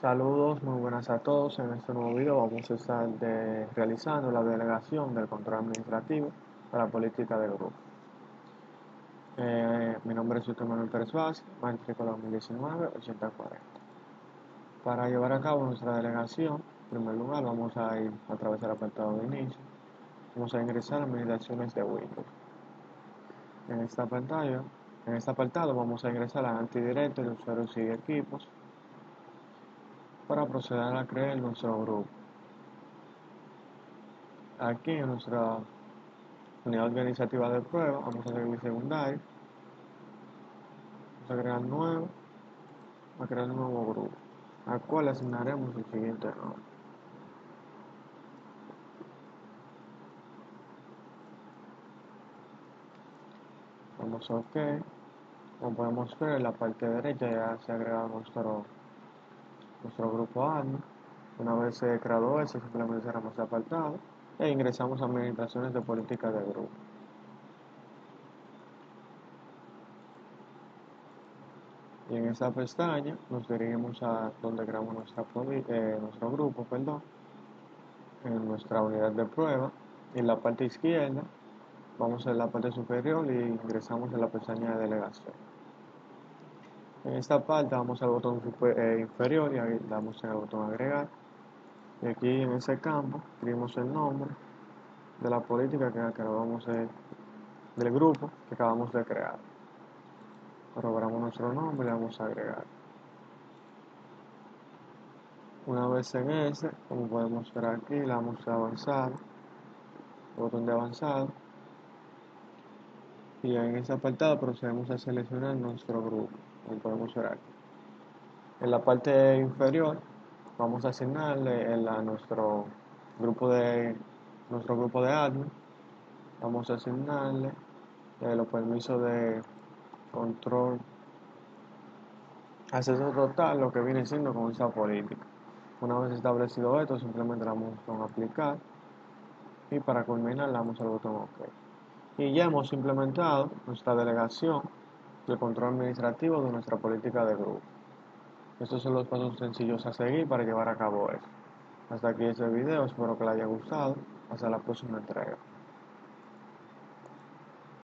Saludos, muy buenas a todos. En este nuevo video vamos a estar de, realizando la delegación del control administrativo para la política de grupo. Eh, mi nombre es Víctor Manuel Pérez Vázquez, matrícula 2019-8040. Para llevar a cabo nuestra delegación, en primer lugar vamos a ir a través del apartado de inicio. Vamos a ingresar a administraciones de Windows. En esta pantalla, en este apartado vamos a ingresar a antidirecto de usuarios y equipos para proceder a crear nuestro grupo. Aquí en nuestra unidad organizativa de prueba vamos a seguir secundario, vamos a crear nuevo, a crear un nuevo grupo, al cual asignaremos el siguiente nombre. Vamos a OK. Como podemos ver, en la parte derecha ya se ha agregado nuestro nuestro grupo admin. Una vez se creado ese, simplemente cerramos el apartado e ingresamos a administraciones de política de grupo. Y en esta pestaña nos dirigimos a donde creamos eh, nuestro grupo, perdón, en nuestra unidad de prueba. En la parte izquierda vamos a la parte superior y ingresamos en la pestaña de delegación. En esta parte vamos al botón eh, inferior y ahí damos el botón agregar. Y aquí en ese campo escribimos el nombre de la política que acabamos de, del grupo que acabamos de crear. Corroboramos nuestro nombre y le damos a agregar. Una vez en ese, como podemos ver aquí, le damos a avanzar, botón de avanzado. Y en ese apartado procedemos a seleccionar nuestro grupo como podemos aquí. En la parte inferior vamos a asignarle a nuestro grupo de nuestro grupo de admin vamos a asignarle los permisos de control. Acceso total lo que viene siendo con esa política. Una vez establecido esto simplemente le damos a aplicar y para culminar le damos al botón ok. Y ya hemos implementado nuestra delegación el control administrativo de nuestra política de grupo. Estos son los pasos sencillos a seguir para llevar a cabo esto. Hasta aquí este video, espero que les haya gustado. Hasta la próxima entrega.